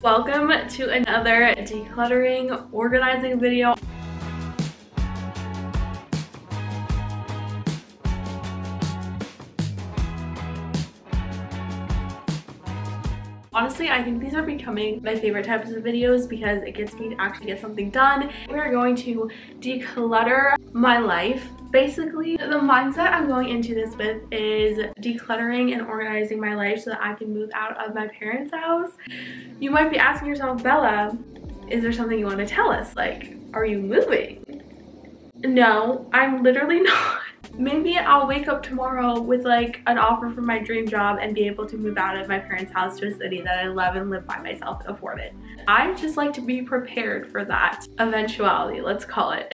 Welcome to another decluttering organizing video. Honestly, I think these are becoming my favorite types of videos because it gets me to actually get something done. We're going to declutter my life. Basically, the mindset I'm going into this with is decluttering and organizing my life so that I can move out of my parents' house. You might be asking yourself, Bella, is there something you want to tell us? Like, are you moving? No, I'm literally not. Maybe I'll wake up tomorrow with like an offer for my dream job and be able to move out of my parents' house to a city that I love and live by myself and afford it. I just like to be prepared for that eventuality, let's call it.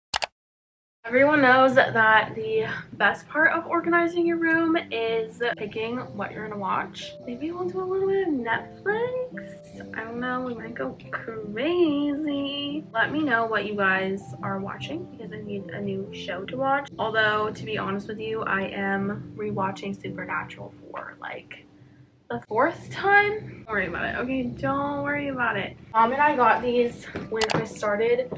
Everyone knows that the best part of organizing your room is picking what you're gonna watch. Maybe we'll do a little bit of Netflix. I don't know, we might go crazy. Let me know what you guys are watching because I need a new show to watch. Although, to be honest with you, I am rewatching Supernatural for like the fourth time. Don't worry about it, okay? Don't worry about it. Mom and I got these when I started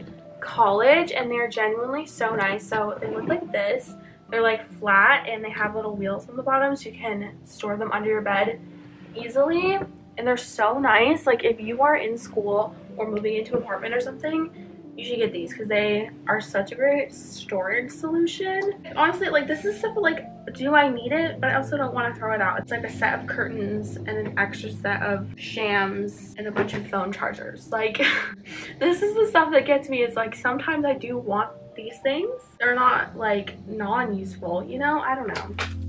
college and they're genuinely so nice. So they look like this. They're like flat and they have little wheels on the bottom so you can store them under your bed easily. And they're so nice. Like if you are in school or moving into an apartment or something, you should get these because they are such a great storage solution. Honestly, like this is stuff like, do I need it? But I also don't want to throw it out. It's like a set of curtains and an extra set of shams and a bunch of phone chargers. Like this is the stuff that gets me is like sometimes I do want these things. They're not like non-useful, you know? I don't know.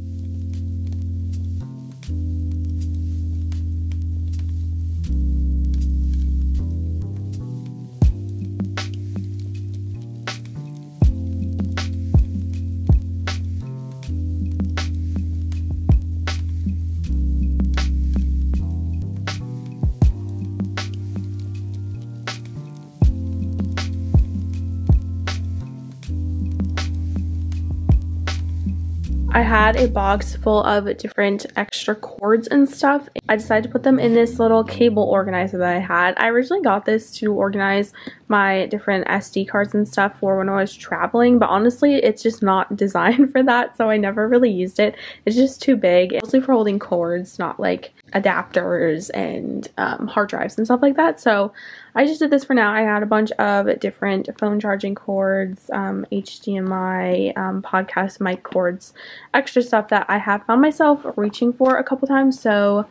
Had a box full of different extra cords and stuff. I decided to put them in this little cable organizer that I had. I originally got this to organize my different SD cards and stuff for when I was traveling, but honestly, it's just not designed for that, so I never really used it. It's just too big, mostly for holding cords, not like adapters and um, hard drives and stuff like that. So I just did this for now. I had a bunch of different phone charging cords, um, HDMI, um, podcast mic cords, extra stuff that I have found myself reaching for a couple times. So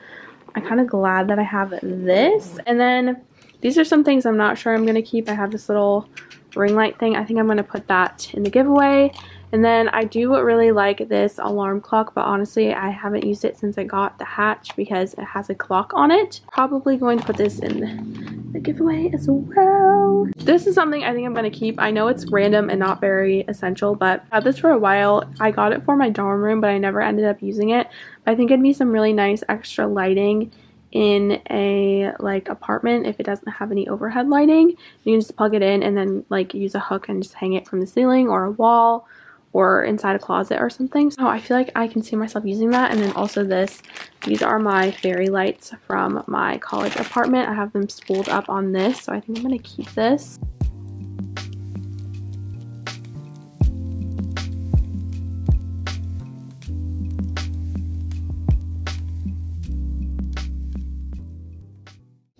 I'm kind of glad that I have this. And then these are some things I'm not sure I'm going to keep. I have this little ring light thing. I think I'm going to put that in the giveaway. And then I do really like this alarm clock, but honestly, I haven't used it since I got the hatch because it has a clock on it. Probably going to put this in the giveaway as well. This is something I think I'm going to keep. I know it's random and not very essential, but I had this for a while. I got it for my dorm room, but I never ended up using it. I think it'd be some really nice extra lighting in a like apartment if it doesn't have any overhead lighting you can just plug it in and then like use a hook and just hang it from the ceiling or a wall or inside a closet or something. So I feel like I can see myself using that. And then also this, these are my fairy lights from my college apartment. I have them spooled up on this, so I think I'm to keep this.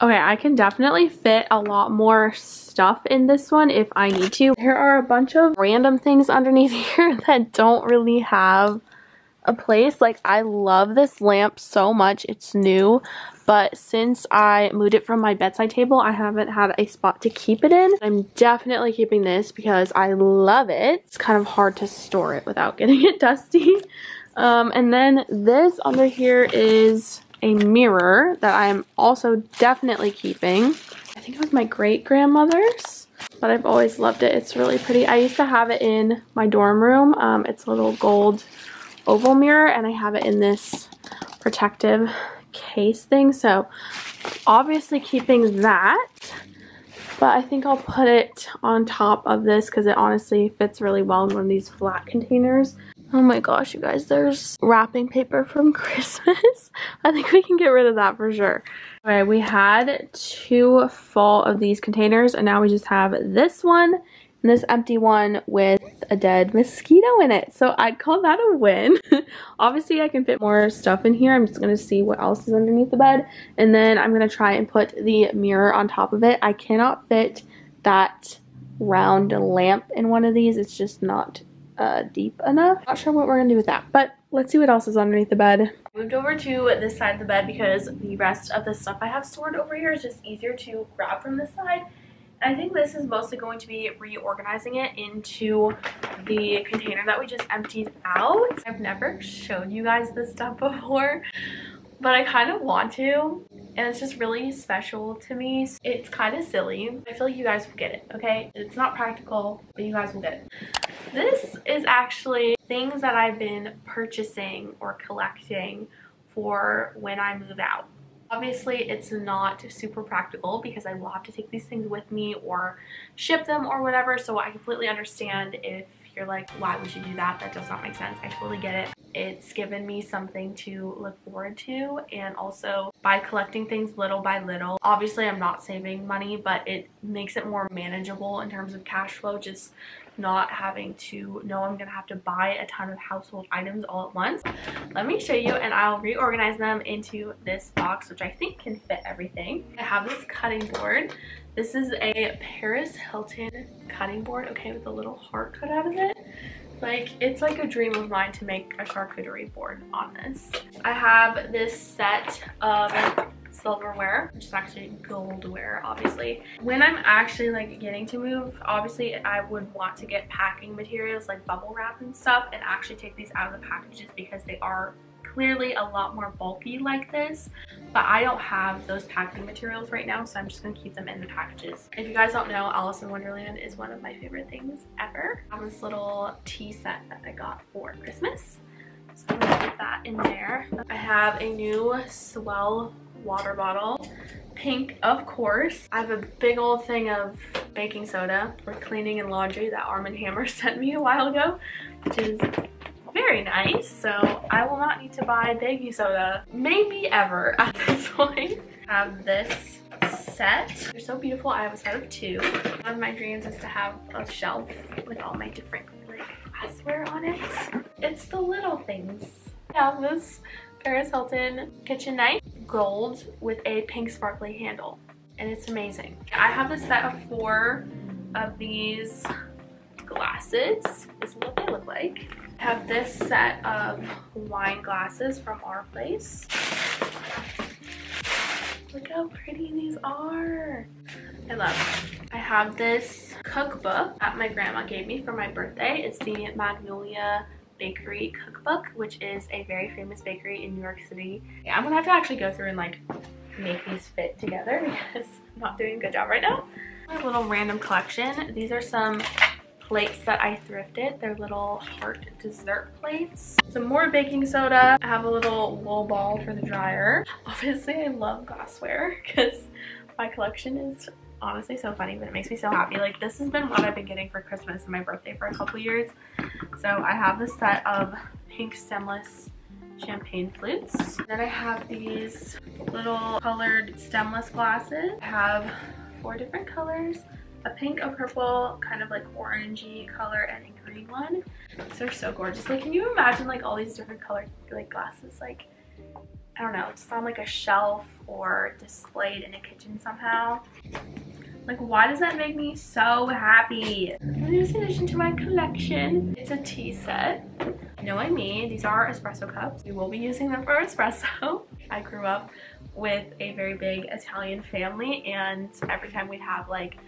Okay, I can definitely fit a lot more stuff in this one if I need to. There are a bunch of random things underneath here that don't really have a place. Like, I love this lamp so much. It's new, but since I moved it from my bedside table, I haven't had a spot to keep it in. I'm definitely keeping this because I love it. It's kind of hard to store it without getting it dusty. Um, and then this under here is a mirror that I am also definitely keeping. I think it was my great-grandmother's, but I've always loved it. It's really pretty. I used to have it in my dorm room. Um, it's a little gold oval mirror, and I have it in this protective case thing. So obviously keeping that, but I think I'll put it on top of this because it honestly fits really well in one of these flat containers. Oh my gosh, you guys, there's wrapping paper from Christmas. I think we can get rid of that for sure. All right, we had two full of these containers and now we just have this one and this empty one with a dead mosquito in it. So I'd call that a win. Obviously, I can fit more stuff in here. I'm just going to see what else is underneath the bed. And then I'm going to try and put the mirror on top of it. I cannot fit that round lamp in one of these. It's just not uh, deep enough. Not sure what we're gonna do with that, but let's see what else is underneath the bed. Moved over to this side of the bed because the rest of the stuff I have stored over here is just easier to grab from this side. I think this is mostly going to be reorganizing it into the container that we just emptied out. I've never showed you guys this stuff before, but I kind of want to and it's just really special to me. It's kind of silly. I feel like you guys will get it, okay? It's not practical, but you guys will get it. This is actually things that I've been purchasing or collecting for when I move out. Obviously, it's not super practical because I will have to take these things with me or ship them or whatever, so I completely understand if you're like, why would you do that? That does not make sense. I totally get it. It's given me something to look forward to and also by collecting things little by little, obviously I'm not saving money, but it makes it more manageable in terms of cash flow just not having to know I'm gonna have to buy a ton of household items all at once. Let me show you and I'll reorganize them into this box which I think can fit everything. I have this cutting board. This is a Paris Hilton cutting board, okay, with a little heart cut out of it. Like, it's like a dream of mine to make a charcuterie board on this. I have this set of silverware, which is actually goldware, obviously. When I'm actually like getting to move, obviously I would want to get packing materials like bubble wrap and stuff and actually take these out of the packages because they are clearly a lot more bulky like this but I don't have those packing materials right now so I'm just gonna keep them in the packages. If you guys don't know Alice in Wonderland is one of my favorite things ever. I have this little tea set that I got for Christmas so I'm gonna put that in there. I have a new S'well water bottle pink of course i have a big old thing of baking soda for cleaning and laundry that arm & hammer sent me a while ago which is very nice. So I will not need to buy baking soda, maybe ever at this point. Have this set. They're so beautiful. I have a set of two. One of my dreams is to have a shelf with all my different like glassware on it. It's the little things. I have this Paris Hilton kitchen knife, gold with a pink sparkly handle. And it's amazing. I have a set of four of these glasses. This is what they look like have this set of wine glasses from our place. Look how pretty these are. I love them. I have this cookbook that my grandma gave me for my birthday. It's the Magnolia Bakery Cookbook, which is a very famous bakery in New York City. Yeah, I'm gonna have to actually go through and like make these fit together because I'm not doing a good job right now. My little random collection. These are some plates that I thrifted. They're little heart dessert plates. Some more baking soda. I have a little wool ball for the dryer. Obviously, I love glassware because my collection is honestly so funny, but it makes me so happy. Like, this has been what I've been getting for Christmas and my birthday for a couple years. So I have this set of pink stemless champagne flutes. Then I have these little colored stemless glasses. I have four different colors a pink, a purple, kind of like orangey color, and a green one. These are so gorgeous. Like, can you imagine like all these different colored like glasses? Like, I don't know, just on like a shelf or displayed in a kitchen somehow. Like, why does that make me so happy? Newest addition to my collection. It's a tea set. You know what I mean? these are espresso cups. We will be using them for espresso. I grew up with a very big Italian family and every time we'd have like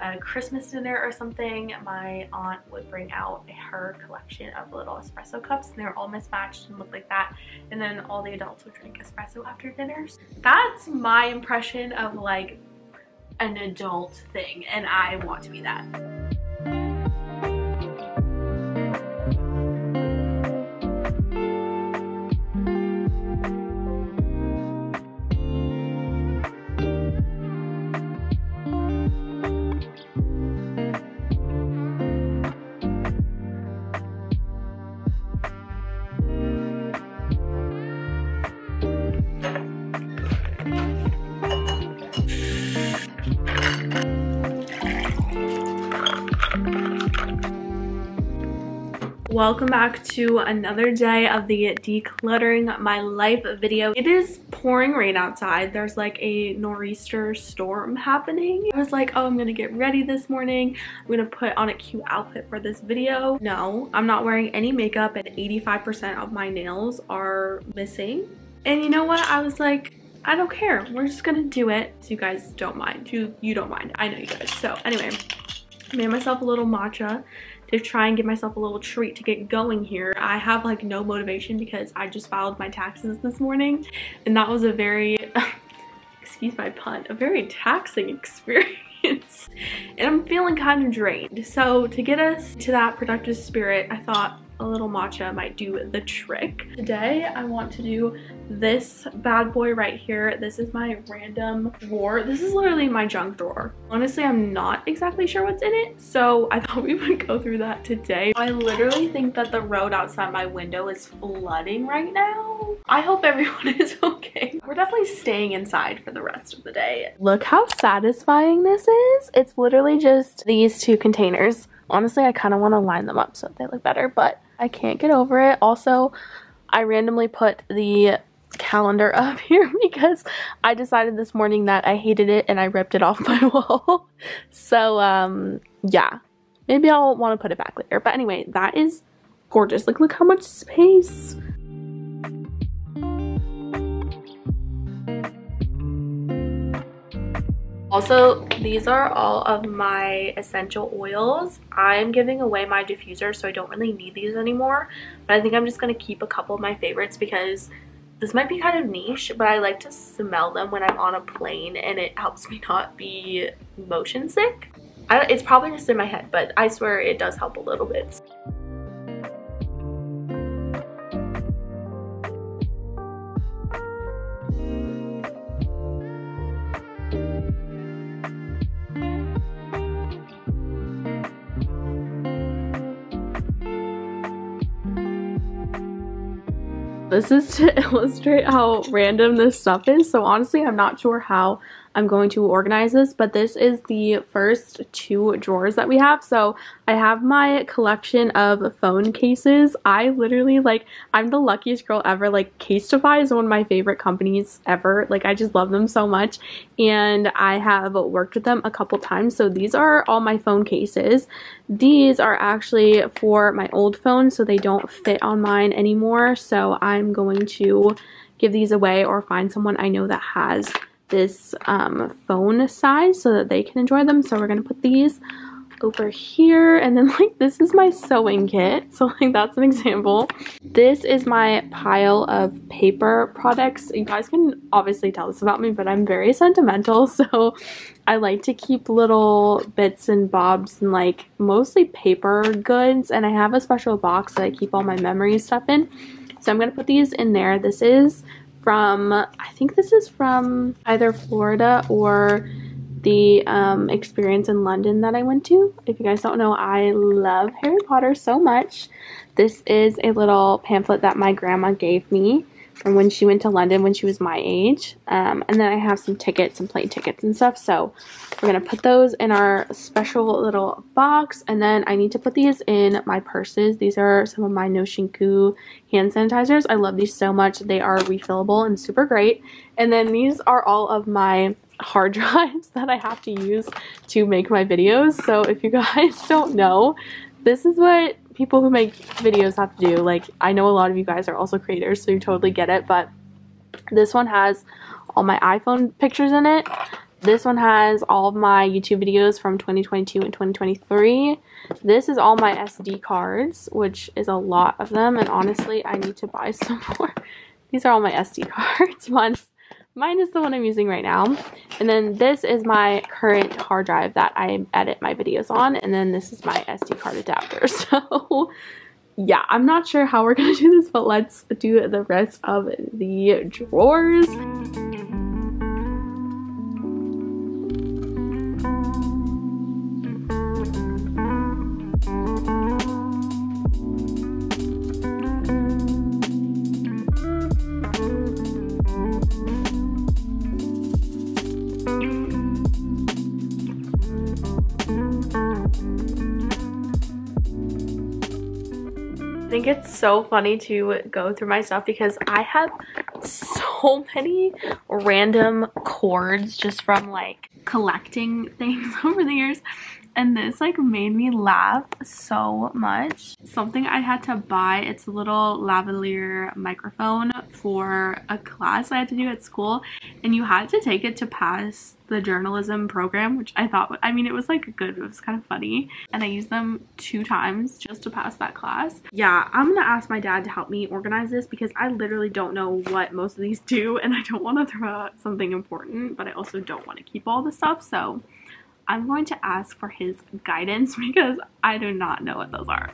a Christmas dinner or something, my aunt would bring out her collection of little espresso cups and they were all mismatched and looked like that. And then all the adults would drink espresso after dinners. That's my impression of like an adult thing and I want to be that. Welcome back to another day of the decluttering my life video it is pouring rain outside there's like a nor'easter storm happening i was like oh i'm gonna get ready this morning i'm gonna put on a cute outfit for this video no i'm not wearing any makeup and 85 percent of my nails are missing and you know what i was like I don't care. We're just gonna do it. So you guys don't mind. You you don't mind. I know you guys. So anyway, made myself a little matcha to try and give myself a little treat to get going here. I have like no motivation because I just filed my taxes this morning and that was a very, excuse my pun, a very taxing experience. and I'm feeling kind of drained. So to get us to that productive spirit, I thought a little matcha might do the trick. Today I want to do this bad boy right here. This is my random drawer. This is literally my junk drawer. Honestly, I'm not exactly sure what's in it, so I thought we would go through that today. I literally think that the road outside my window is flooding right now. I hope everyone is okay. We're definitely staying inside for the rest of the day. Look how satisfying this is. It's literally just these two containers. Honestly, I kind of want to line them up so they look better, but I can't get over it. Also, I randomly put the calendar up here because I decided this morning that I hated it and I ripped it off my wall. so, um, yeah. Maybe I'll want to put it back later. But anyway, that is gorgeous. Like, look how much space. Also, these are all of my essential oils. I'm giving away my diffuser, so I don't really need these anymore. But I think I'm just going to keep a couple of my favorites because this might be kind of niche, but I like to smell them when I'm on a plane and it helps me not be motion sick. it's probably just in my head, but I swear it does help a little bit. This is to illustrate how random this stuff is. So honestly, I'm not sure how I'm going to organize this, but this is the first two drawers that we have. So I have my collection of phone cases. I literally, like, I'm the luckiest girl ever. Like, Casetify is one of my favorite companies ever. Like, I just love them so much. And I have worked with them a couple times. So these are all my phone cases. These are actually for my old phone, so they don't fit on mine anymore. So I'm going to give these away or find someone I know that has this um, phone size so that they can enjoy them. So we're going to put these over here. And then like this is my sewing kit. So like that's an example. This is my pile of paper products. You guys can obviously tell this about me but i'm very sentimental. So i like to keep little bits and bobs and like mostly paper goods. And i have a special box that i keep all my memory stuff in. So i'm to put these in there. This is from, I think this is from either Florida or the um, experience in London that I went to. If you guys don't know, I love Harry Potter so much. This is a little pamphlet that my grandma gave me from when she went to London when she was my age. Um, and then I have some tickets, some plane tickets and stuff. So we're going to put those in our special little box. And then I need to put these in my purses. These are some of my Noshinku hand sanitizers. I love these so much. They are refillable and super great. And then these are all of my hard drives that I have to use to make my videos. So if you guys don't know, this is what people who make videos have to do. Like, I know a lot of you guys are also creators, so you totally get it, but this one has all my iPhone pictures in it. This one has all of my YouTube videos from 2022 and 2023. This is all my SD cards, which is a lot of them, and honestly, I need to buy some more. These are all my SD cards. One's Mine is the one I'm using right now. And then this is my current hard drive that I edit my videos on. And then this is my SD card adapter. So yeah, I'm not sure how we're going to do this, but let's do the rest of the drawers. Think it's so funny to go through my stuff because I have so many random cords just from like collecting things over the years and this like made me laugh so much. Something i had to buy it's a little lavalier microphone for a class i had to do at school and you had to take it to pass the journalism program which i thought i mean it was like good it was kind of funny and i used them two times just to pass that class. Yeah i'm gonna ask my dad to help me organize this because i literally don't know what most of these do and i don't want to throw out something important but i also don't want to keep all the stuff so I'm going to ask for his guidance because I do not know what those are.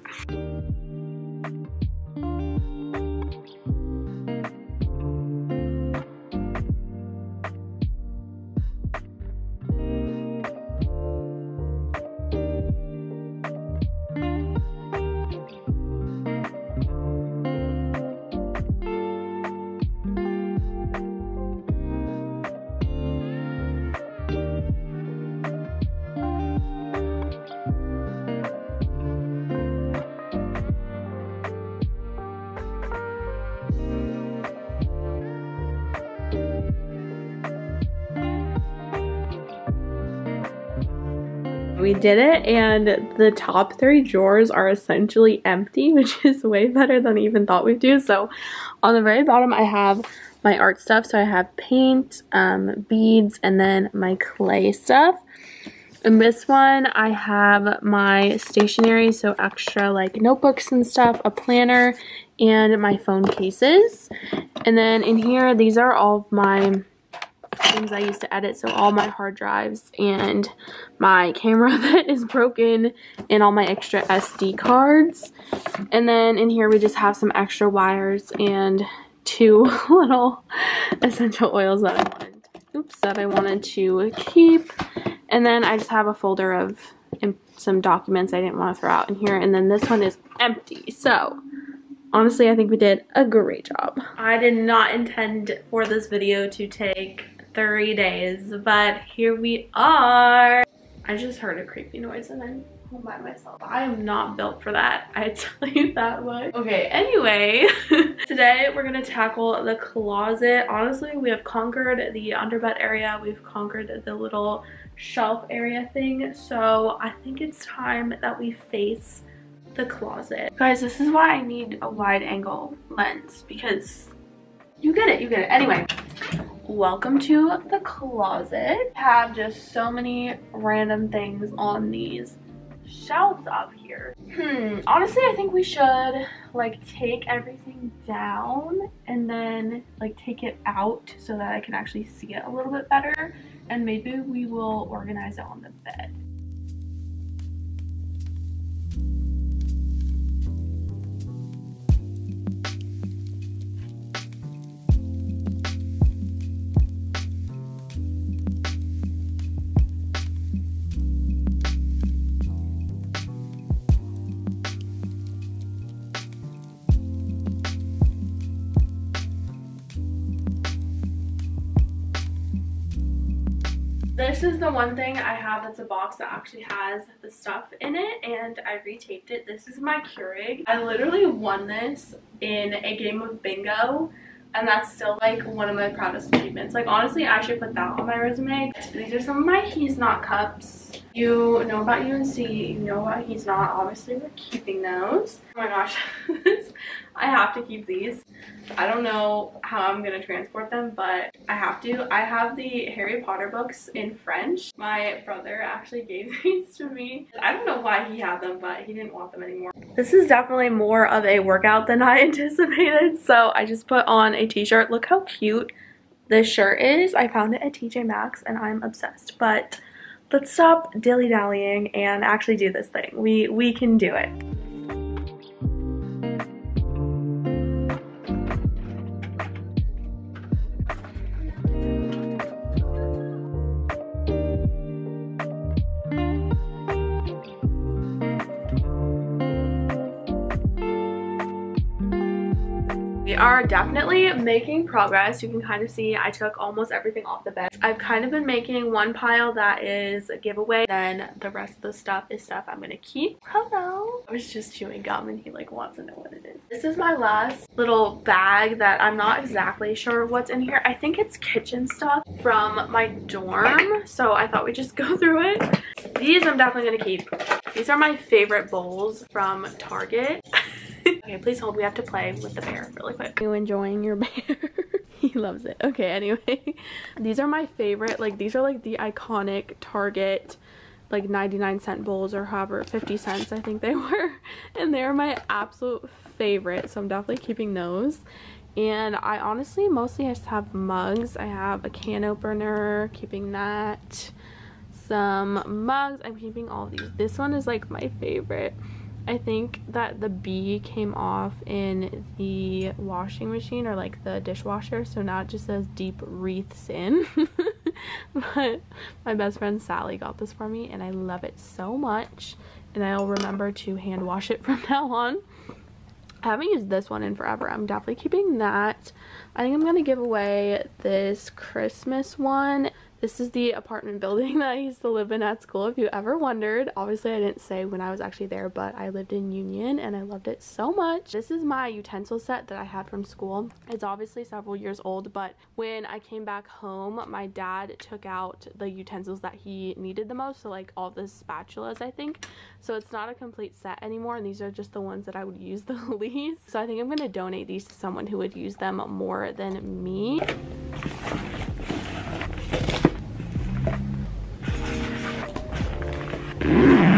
Did it and the top three drawers are essentially empty which is way better than I even thought we'd do. So on the very bottom I have my art stuff. So I have paint um, beads and then my clay stuff. In this one I have my stationery so extra like notebooks and stuff a planner and my phone cases. And then in here these are all my things I used to edit. So all my hard drives and my camera that is broken and all my extra SD cards. And then in here we just have some extra wires and two little essential oils that I wanted, oops, that I wanted to keep. And then I just have a folder of some documents I didn't want to throw out in here. And then this one is empty. So honestly, I think we did a great job. I did not intend for this video to take 30 days, but here we are. I just heard a creepy noise and I'm home by myself. I am not built for that, I tell you that much. Okay, anyway, today we're gonna tackle the closet. Honestly, we have conquered the underbed area. We've conquered the little shelf area thing. So I think it's time that we face the closet. Guys, this is why I need a wide angle lens because you get it, you get it. Anyway, welcome to the closet. I have just so many random things on these shelves up here. Hmm, honestly, I think we should like take everything down and then like take it out so that I can actually see it a little bit better. And maybe we will organize it on the bed. This is the one thing I have that's a box that actually has the stuff in it and I retaped it. This is my Keurig. I literally won this in a game of bingo and that's still like one of my proudest achievements. Like honestly, I should put that on my resume. These are some of my He's Not cups. You know about UNC, you know what He's Not. Obviously, we're keeping those. Oh my gosh, I have to keep these. I don't know how I'm gonna transport them, but I have to. I have the Harry Potter books in French. My brother actually gave these to me. I don't know why he had them, but he didn't want them anymore. This is definitely more of a workout than I anticipated, so I just put on a t-shirt. Look how cute this shirt is. I found it at TJ Maxx and I'm obsessed, but let's stop dilly-dallying and actually do this thing. We, we can do it. Are definitely making progress. You can kind of see I took almost everything off the bed. I've kind of been making one pile that is a giveaway. Then the rest of the stuff is stuff I'm going to keep. Hello. I was just chewing gum and he like wants to know what it is. This is my last little bag that I'm not exactly sure what's in here. I think it's kitchen stuff from my dorm. So I thought we'd just go through it. These I'm definitely going to keep. These are my favorite bowls from Target. okay, please hold. We have to play with the bear really quick. Are you enjoying your bear? he loves it. Okay, anyway. These are my favorite. Like, these are like the iconic Target like 99 cent bowls or however 50 cents I think they were and they're my absolute favorite so I'm definitely keeping those and I honestly mostly just have mugs I have a can opener keeping that some mugs I'm keeping all these this one is like my favorite I think that the B came off in the washing machine or like the dishwasher so now it just says deep wreaths in. But my best friend Sally got this for me and I love it so much and I'll remember to hand wash it from now on. I haven't used this one in forever. I'm definitely keeping that. I think I'm gonna give away this Christmas one this is the apartment building that I used to live in at school if you ever wondered. Obviously I didn't say when I was actually there but I lived in Union and I loved it so much. This is my utensil set that I had from school. It's obviously several years old but when I came back home my dad took out the utensils that he needed the most so like all the spatulas I think. So it's not a complete set anymore and these are just the ones that I would use the least. So I think I'm going to donate these to someone who would use them more than me. Yeah.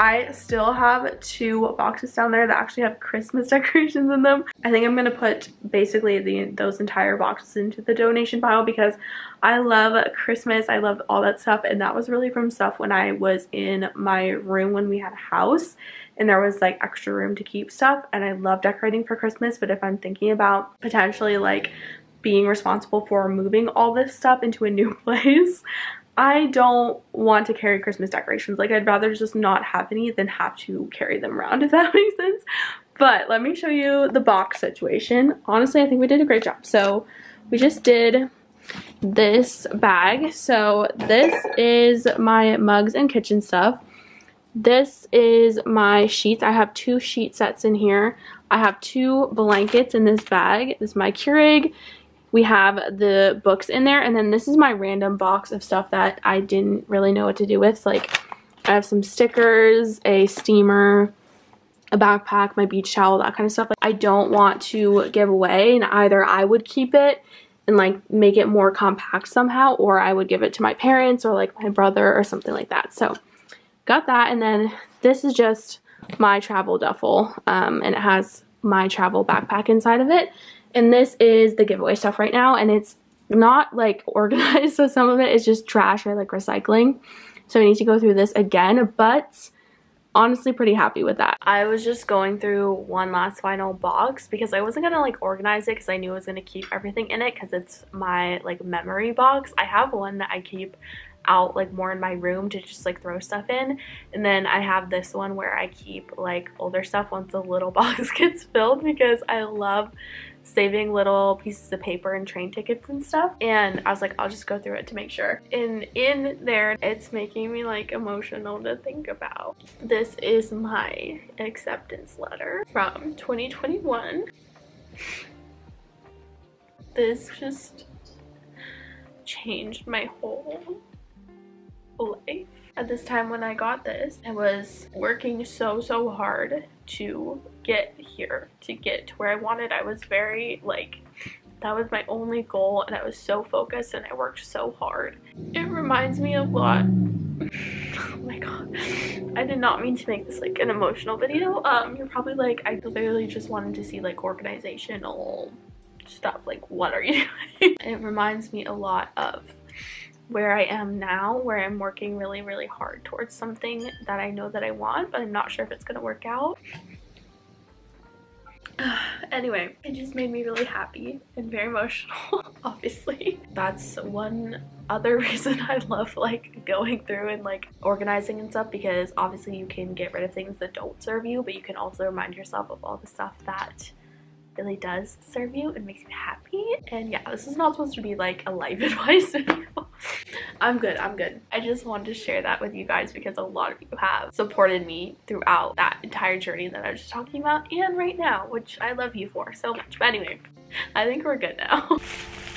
I still have two boxes down there that actually have Christmas decorations in them. I think I'm going to put basically the those entire boxes into the donation pile because I love Christmas. I love all that stuff and that was really from stuff when I was in my room when we had a house and there was like extra room to keep stuff and I love decorating for Christmas but if I'm thinking about potentially like being responsible for moving all this stuff into a new place I don't want to carry Christmas decorations. Like I'd rather just not have any than have to carry them around if that makes sense. But let me show you the box situation. Honestly, I think we did a great job. So we just did this bag. So this is my mugs and kitchen stuff. This is my sheets. I have two sheet sets in here. I have two blankets in this bag. This is my Keurig we have the books in there. And then this is my random box of stuff that I didn't really know what to do with. Like I have some stickers a steamer a backpack my beach towel that kind of stuff. Like I don't want to give away and either I would keep it and like make it more compact somehow or I would give it to my parents or like my brother or something like that. So got that. And then this is just my travel duffel um, and it has my travel backpack inside of it and this is the giveaway stuff right now and it's not like organized so some of it is just trash or like recycling. So I need to go through this again but honestly pretty happy with that. I was just going through one last final box because I wasn't gonna like organize it because I knew I was gonna keep everything in it because it's my like memory box. I have one that I keep out like more in my room to just like throw stuff in and then I have this one where I keep like older stuff once the little box gets filled because I love saving little pieces of paper and train tickets and stuff. And I was like I'll just go through it to make sure. And in there it's making me like emotional to think about. This is my acceptance letter from 2021 this just changed my whole life. At this time when I got this I was working so so hard to get here to get to where I wanted I was very like That was my only goal and I was so focused and I worked so hard. It reminds me a lot oh my god i did not mean to make this like an emotional video. Um you're probably like i literally just wanted to see like organizational stuff like what are you doing? It reminds me a lot of where I am now where I'm working really really hard towards something that I know that I want but I'm not sure if it's gonna work out anyway it just made me really happy and very emotional obviously. That's one other reason I love like going through and like organizing and stuff because obviously you can get rid of things that don't serve you but you can also remind yourself of all the stuff that really does serve you and makes you happy. And yeah this is not supposed to be like a life advice video. I'm good I'm good. I just wanted to share that with you guys because a lot of you have supported me throughout that entire journey that I was just talking about and right now which I love you for so much. But anyway I think we're good now